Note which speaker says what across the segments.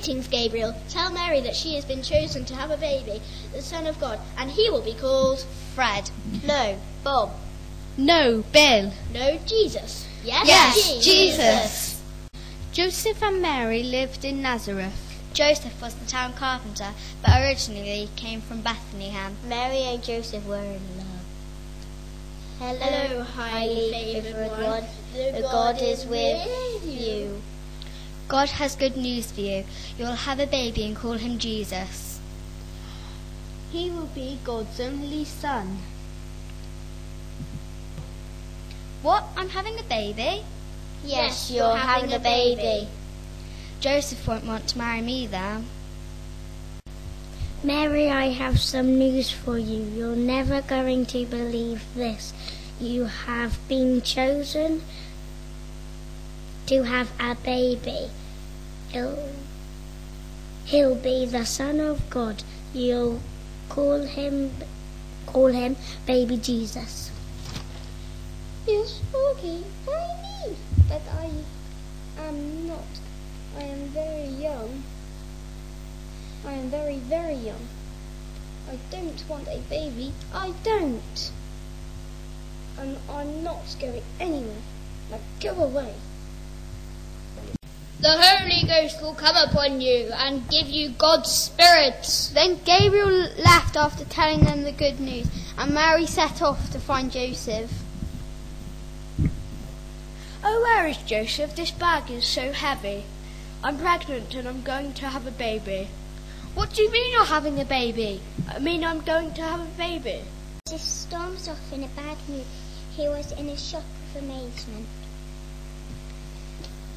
Speaker 1: Gabriel, tell Mary that she has been chosen to have a baby, the Son of God, and he will be called
Speaker 2: Fred.
Speaker 1: No, Bob.
Speaker 3: No, Bill.
Speaker 1: No, Jesus. Yes,
Speaker 2: Yes, Jesus.
Speaker 3: Joseph and Mary lived in Nazareth.
Speaker 2: Joseph was the town carpenter, but originally came from Bethlehem.
Speaker 4: Mary and Joseph were in love.
Speaker 1: Hello, highly favoured one.
Speaker 4: The God is with you.
Speaker 2: God has good news for you. You will have a baby and call him Jesus.
Speaker 3: He will be God's only son.
Speaker 2: What? I'm having a baby?
Speaker 4: Yes, you're having a baby.
Speaker 2: Joseph won't want to marry me then.
Speaker 5: Mary, I have some news for you. You're never going to believe this. You have been chosen to have a baby. He'll, he'll be the Son of God. You'll call him call him baby Jesus.
Speaker 6: Yes, okay, I but I am not. I am very young. I am very, very young. I don't want a baby. I don't. And I'm not going anywhere. Now go away.
Speaker 1: The Holy Ghost will come upon you and give you God's Spirit.
Speaker 3: Then Gabriel left after telling them the good news, and Mary set off to find Joseph.
Speaker 7: Oh, where is Joseph? This bag is so heavy. I'm pregnant and I'm going to have a baby.
Speaker 3: What do you mean you're having a baby?
Speaker 7: I mean, I'm going to have a baby.
Speaker 6: Joseph storms off in a bad mood. He was in a shock of amazement.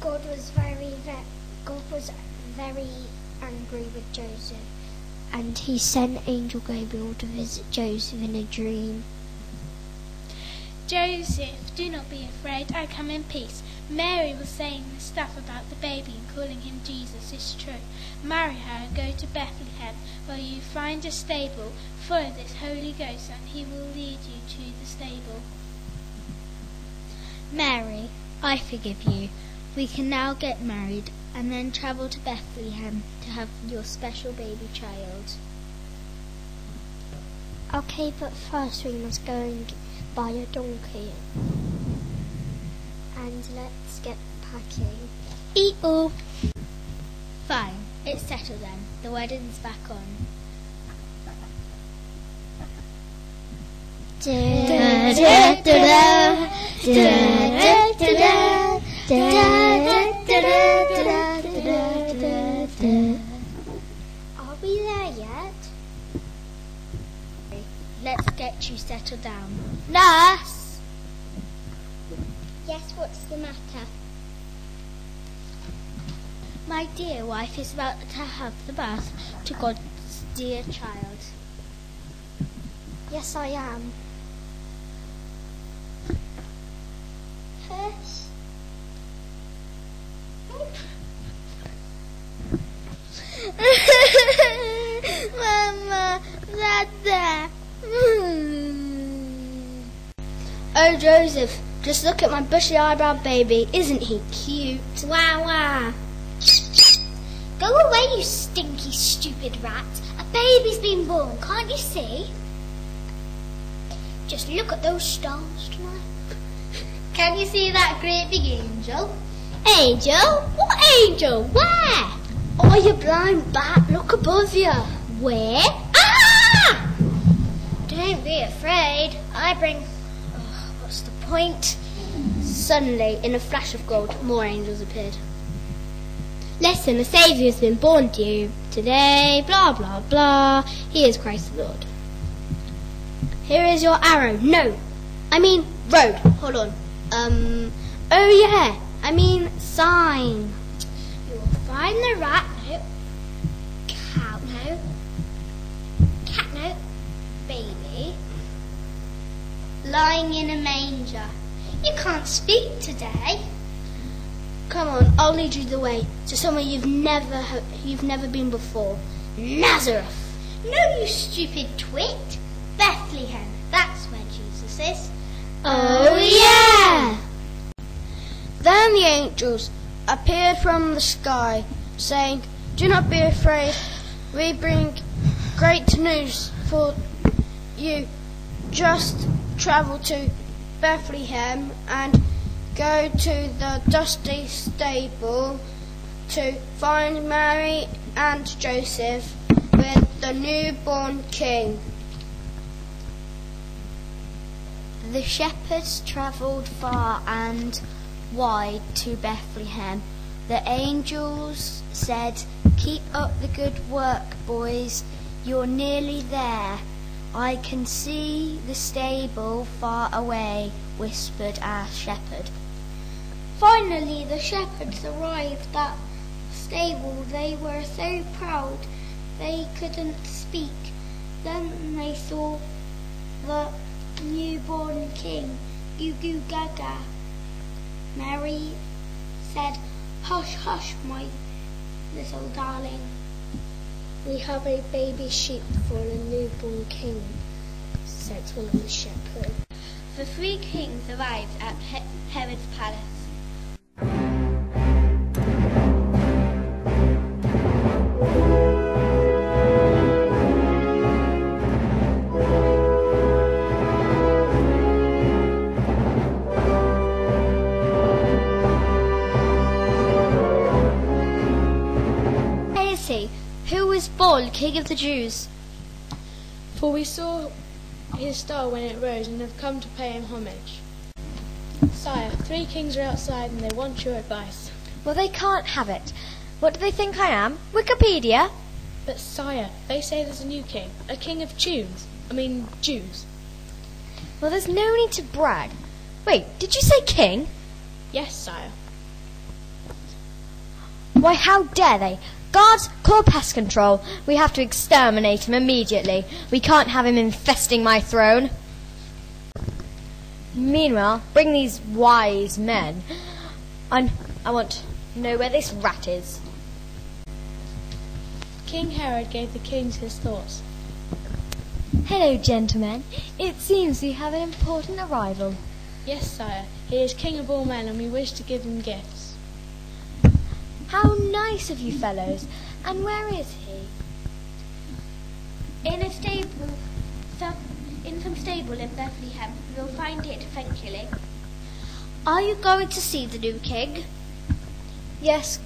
Speaker 6: God was very, God was very angry with Joseph, and he sent Angel Gabriel to visit Joseph in a dream.
Speaker 8: Joseph, do not be afraid. I come in peace. Mary was saying the stuff about the baby and calling him Jesus is true. Marry her and go to Bethlehem, where you find a stable full of this Holy Ghost, and he will lead you to the stable.
Speaker 5: Mary, I forgive you. We can now get married and then travel to Bethlehem to have your special baby child.
Speaker 6: Okay, but first we must go and buy a donkey. And let's get packing.
Speaker 5: Eat all. Fine, it's settled then. The wedding's back on.
Speaker 6: Are we there yet?
Speaker 5: Let's get you settled down.
Speaker 3: Nurse!
Speaker 6: Yes, what's the matter?
Speaker 5: My dear wife is about to have the birth to God's dear child.
Speaker 6: Yes, I am. Hush.
Speaker 3: Joseph, just look at my bushy eyebrow baby. Isn't he cute?
Speaker 5: Wah wah.
Speaker 6: Go away, you stinky, stupid rat. A baby's been born, can't you see? Just look at those stars tonight.
Speaker 5: Can you see that great big angel?
Speaker 6: Angel? What angel? Where?
Speaker 3: Oh, you blind bat, look above you.
Speaker 6: Where? Ah!
Speaker 5: Don't be afraid. I bring. Point?
Speaker 3: Suddenly, in a flash of gold, more angels appeared.
Speaker 5: Listen, a Saviour has been born to you today, blah blah blah. He is Christ the Lord.
Speaker 3: Here is your arrow. No, I mean road. Hold on. Um. Oh yeah. I mean sign.
Speaker 5: You'll find the rat note, cow note, cat note, baby, lying in a manger. You can't speak today.
Speaker 3: Come on, I'll lead you the way to somewhere you've never you've never been before. Nazareth.
Speaker 5: No, you stupid twit. Bethlehem. That's where Jesus is.
Speaker 3: Oh, oh yeah. Then the angels appeared from the sky, saying,
Speaker 9: Do not be afraid. We bring great news for you. Just travel to Bethlehem and go to the dusty stable to find Mary and Joseph with the newborn king.
Speaker 4: The shepherds travelled far and wide to Bethlehem. The angels said, Keep up the good work, boys. You're nearly there. I can see the stable far away, whispered our shepherd.
Speaker 6: Finally, the shepherds arrived at the stable. They were so proud they couldn't speak. Then they saw the newborn king, Goo Goo Gaga. Mary said, Hush, hush, my little darling.
Speaker 3: We have a baby sheep for a newborn king, said one of the shepherds.
Speaker 2: The three kings arrived at Herod's palace. Who was born King of the Jews?
Speaker 9: For we saw his star when it rose and have come to pay him homage. Sire, three kings are outside and they want your advice.
Speaker 10: Well, they can't have it. What do they think I am? Wikipedia?
Speaker 9: But, sire, they say there's a new king, a king of Jews. I mean, Jews.
Speaker 10: Well, there's no need to brag. Wait, did you say king?
Speaker 9: Yes, sire.
Speaker 10: Why, how dare they? Guards, call pest control. We have to exterminate him immediately. We can't have him infesting my throne. Meanwhile, bring these wise men. i I want to know where this rat is.
Speaker 9: King Herod gave the kings his thoughts.
Speaker 10: Hello, gentlemen. It seems we have an important arrival.
Speaker 9: Yes, sire. He is king of all men, and we wish to give him gifts.
Speaker 10: Nice of you fellows. And where is he?
Speaker 2: In a stable, in some stable in Bethlehem. You'll find it eventually.
Speaker 3: Are you going to see the new king?
Speaker 10: Yes,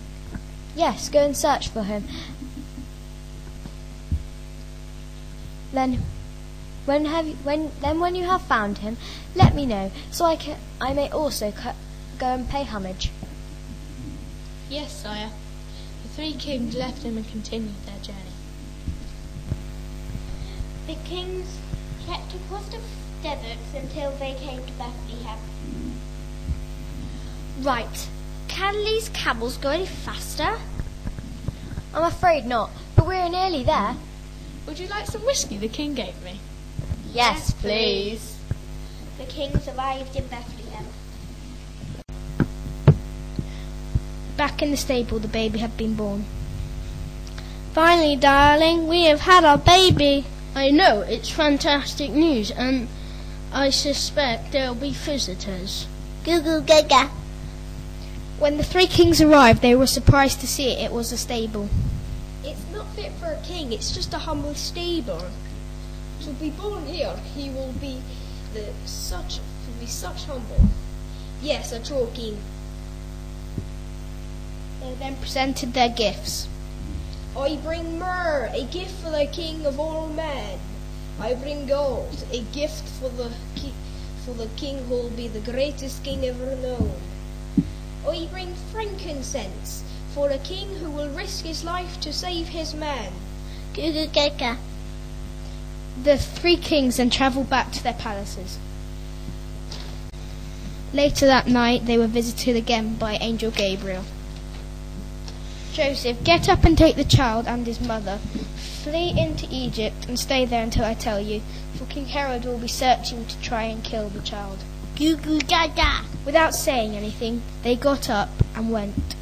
Speaker 10: yes, go and search for him. Then, when have you, when then when you have found him, let me know, so I can I may also go and pay homage.
Speaker 9: Yes, sire. Three kings left him and continued their journey.
Speaker 2: The kings trekked across the deserts until they came to Bethlehem.
Speaker 3: Right. Can these camels go any faster?
Speaker 10: I'm afraid not, but we're nearly there.
Speaker 9: Would you like some whiskey the king gave me?
Speaker 10: Yes, please.
Speaker 2: The kings arrived in Bethlehem.
Speaker 11: Back in the stable, the baby had been born. Finally, darling, we have had our baby.
Speaker 12: I know, it's fantastic news, and I suspect there'll be visitors.
Speaker 4: Goo goo gaga.
Speaker 11: When the three kings arrived, they were surprised to see it. It was a stable.
Speaker 7: It's not fit for a king, it's just a humble stable. To be born here, he will be the such will be such humble. Yes, a true king.
Speaker 11: They then presented their gifts.
Speaker 7: I bring myrrh, a gift for the king of all men. I bring gold, a gift for the ki- for the king who will be the greatest king ever known. I bring frankincense for a king who will risk his life to save his
Speaker 4: goo gaga.
Speaker 11: The three kings then travelled back to their palaces. Later that night, they were visited again by Angel Gabriel. Joseph, get up and take the child and his mother. Flee into Egypt and stay there until I tell you, for King Herod will be searching to try and kill the child.
Speaker 4: Goo goo gaga.
Speaker 11: Without saying anything, they got up and went.